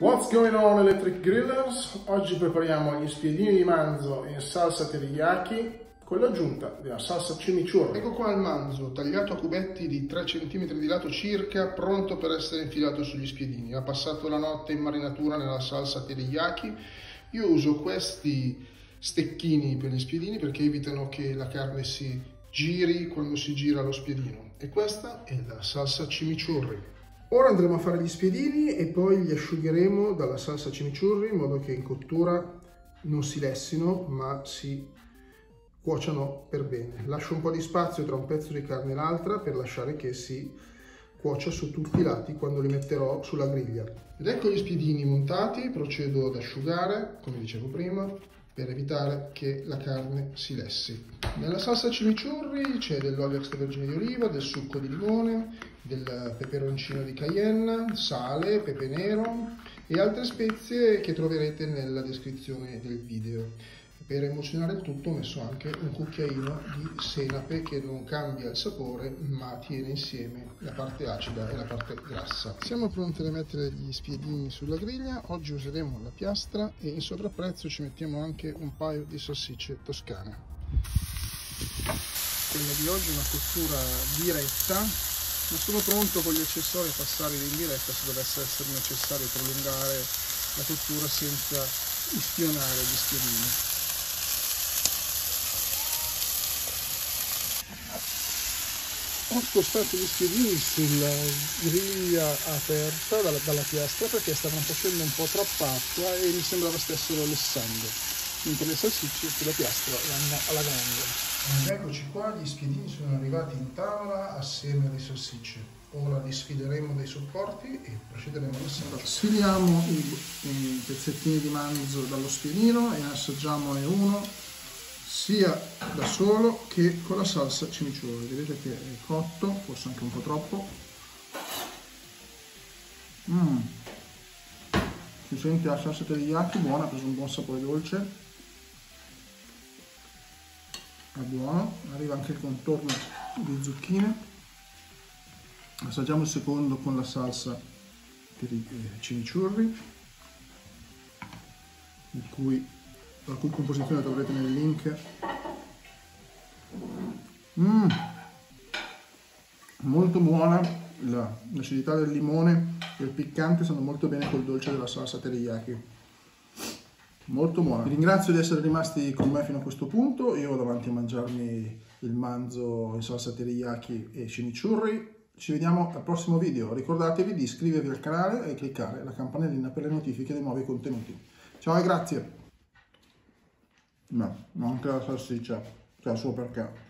What's going on electric grillers? Oggi prepariamo gli spiedini di manzo in salsa teriyaki con l'aggiunta della salsa chimichurri. Ecco qua il manzo, tagliato a cubetti di 3 cm di lato circa, pronto per essere infilato sugli spiedini. Ha passato la notte in marinatura nella salsa teriyaki. Io uso questi stecchini per gli spiedini perché evitano che la carne si giri quando si gira lo spiedino. E questa è la salsa chimichurri. Ora andremo a fare gli spiedini e poi li asciugheremo dalla salsa chimichurri in modo che in cottura non si lessino ma si cuociano per bene. Lascio un po' di spazio tra un pezzo di carne e l'altra per lasciare che si cuocia su tutti i lati quando li metterò sulla griglia. Ed ecco gli spiedini montati, procedo ad asciugare, come dicevo prima, per evitare che la carne si lessi. Nella salsa chimichurri c'è dell'olio extravergine di oliva, del succo di limone, del peperoncino di cayenne, sale, pepe nero e altre spezie che troverete nella descrizione del video. Per emulsionare il tutto ho messo anche un cucchiaino di senape che non cambia il sapore ma tiene insieme la parte acida e la parte grassa. Siamo pronti a mettere gli spiedini sulla griglia, oggi useremo la piastra e in sovrapprezzo ci mettiamo anche un paio di salsicce toscane. Quella di oggi una cottura diretta ma sono pronto con gli accessori a passare in diretta se dovesse essere necessario prolungare la cottura senza ispionare gli spiedini. ho spostato gli spiedini sulla griglia aperta dalla, dalla, piastra perché stavano facendo un po' troppa acqua e mi sembrava stessero lessando mentre le salsicce sulla piastra vanno alla grande eccoci qua gli spiedini sono arrivati in tavola assieme alle salsicce. Ora li sfileremo dai supporti e procederemo all'assemblaggio sfiliamo i, i pezzettini di manzo dallo spiedino e assaggiamone uno sia da solo che con la salsa cimiciuolo vedete che è cotto forse anche un po' troppo. Mm. si sente la salsa teriyaki buona ha preso un buon sapore dolce è buono arriva anche il contorno di zucchine assaggiamo il secondo con la salsa eh, cimiciurri il cui la cui composizione troverete nel link. Mm. Molto buona, l'acidità del limone e il piccante stanno molto bene col dolce della salsa teriyaki. Molto buona. Vi ringrazio di essere rimasti con me fino a questo punto. Io vado avanti a mangiarmi il manzo in salsa teriyaki e chimichurri. Ci vediamo al prossimo video. Ricordatevi di iscrivervi al canale e cliccare la campanellina per le notifiche dei nuovi contenuti. Ciao e grazie! No, anche la salsiccia, c'è il suo perché.